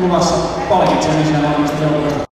Seuraavana sitten luvassa palkitsemisia molemmista.